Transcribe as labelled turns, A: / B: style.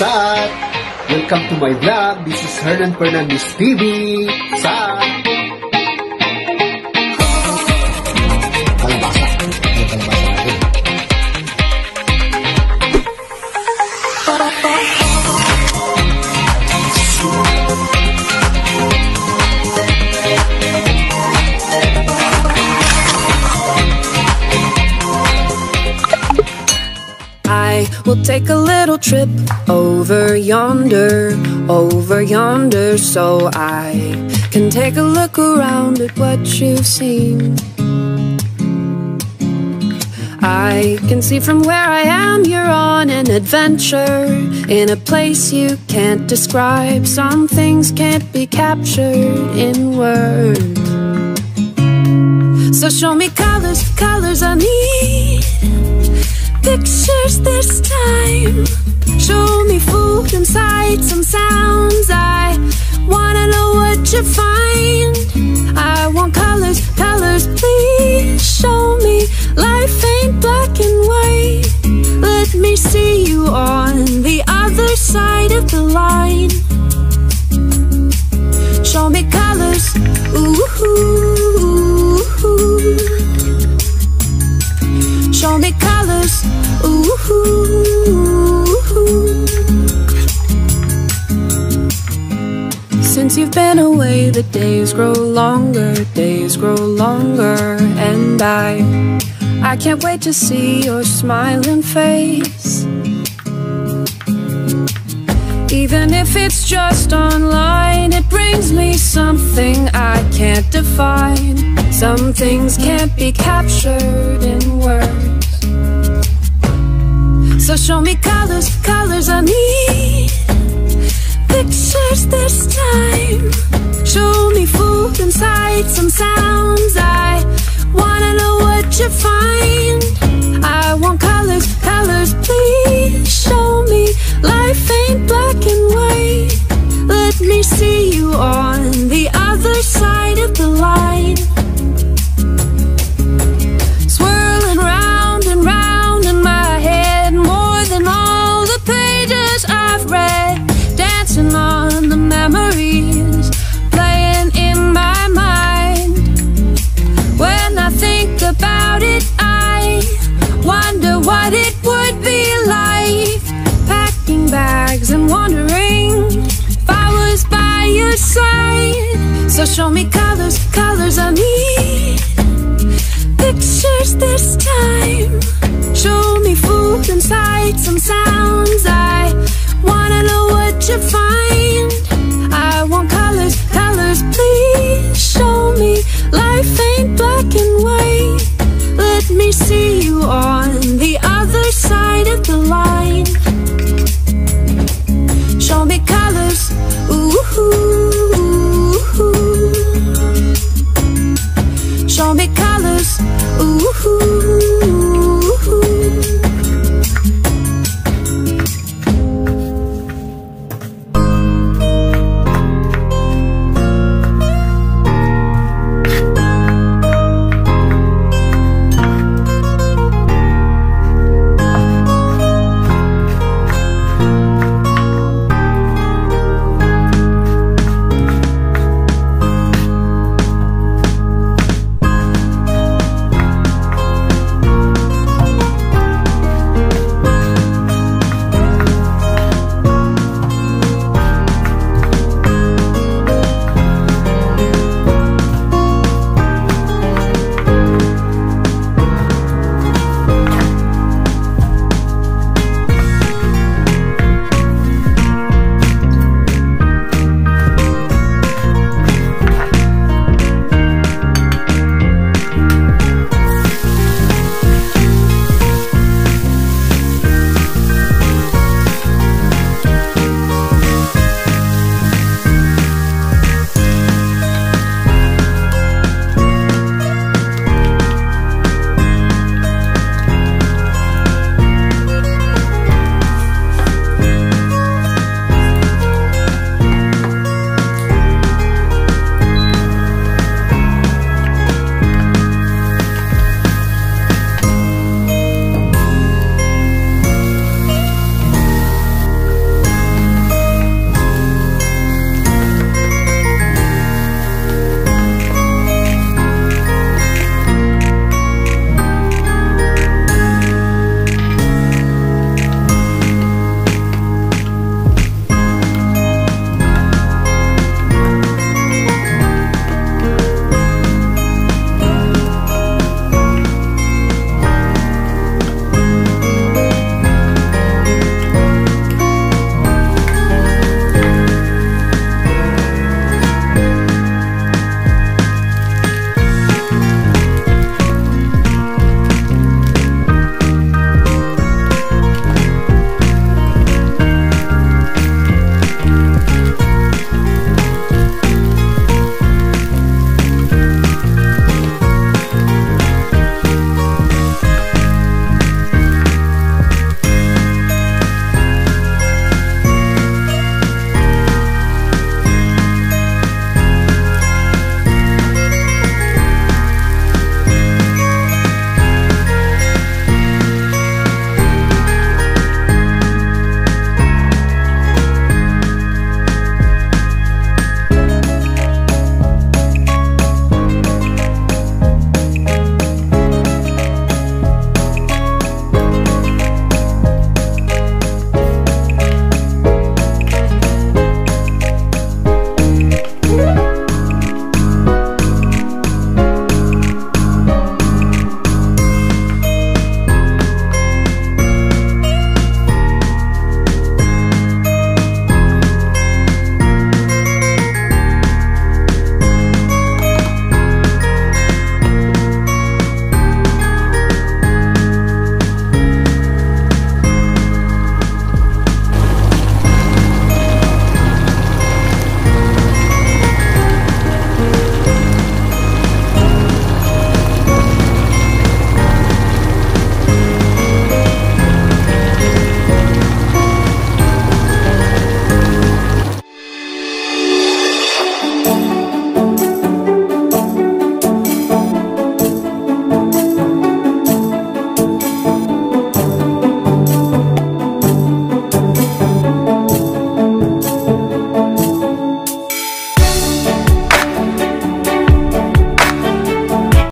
A: what's? Welcome to my vlog. This is Hernan Fernandez TV.
B: I will take a little trip over yonder, over yonder, so I can take a look around at what you've seen. I can see from where I am you're on an adventure in a place you can't describe. Some things can't be captured in words. So show me colors, colors I need pictures this time. Show me food and sights and sounds. Away, the days grow longer, days grow longer, and I, I can't wait to see your smiling face. Even if it's just online, it brings me something I can't define. Some things can't be captured in words. So show me colors, colors I need. Pictures this time. Show me food and sights and sounds. show me colors, colors I need. Pictures this time. Show me food and sights and sounds. I wanna know what you find. I want colors, colors, please show me. Life ain't black and white. Let me see you on the other side of the